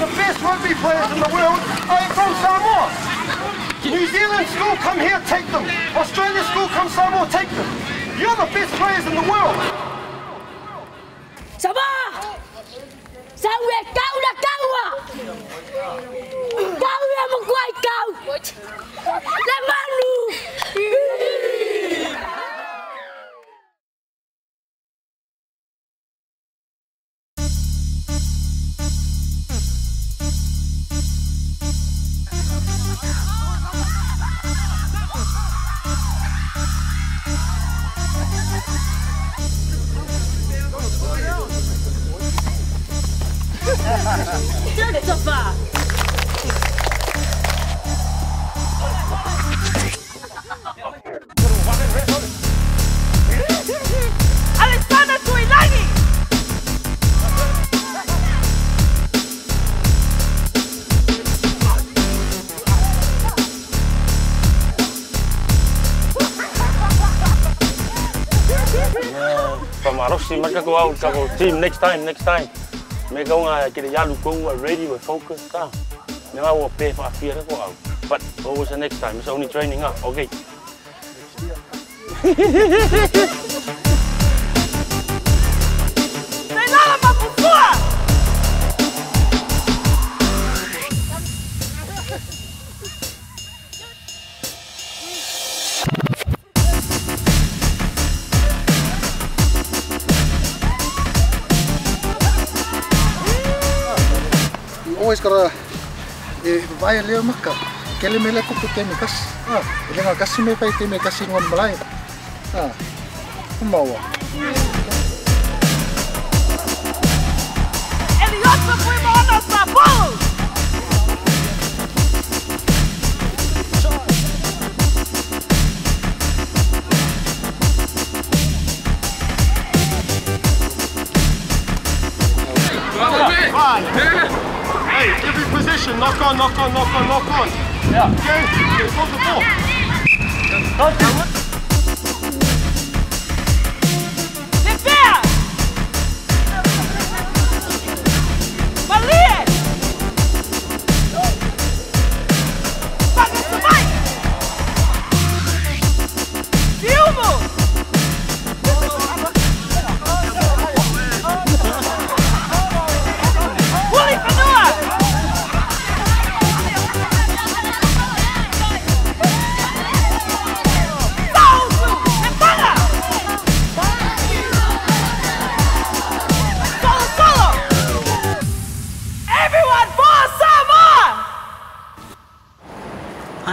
the best rugby players in the world are from Samoa. New Zealand school come here, take them. Australia school come Samoa, take them. You're the best players in the world. Sabah! Sawe kau dah kau ah! Kau Dört sopa! From Arossi, Magagua, Team, next time, next time. Me ko nga kira yalu ko wa ready with focus ka. Me nga wa pe fa fear ko out. But always the next time. It's only training ah. Okay. Gotta e vai leo maka. Kele me le kupu te me kasi. Ah, ele nga kasi me pai te me kasi ngon malai. Ah. Kumawa. Eliotto fuimos a! Hey, every position, knock on, knock on, knock on, knock on. Yeah. Okay, okay, hold the ball. Defea!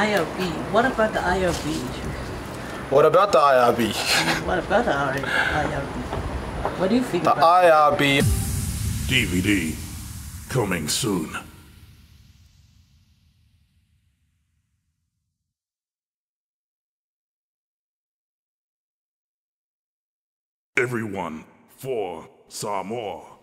IRB. What about the IRB? What about the IRB? What about the IRB? What do you think The about IRB DVD coming soon. Everyone for Samoa.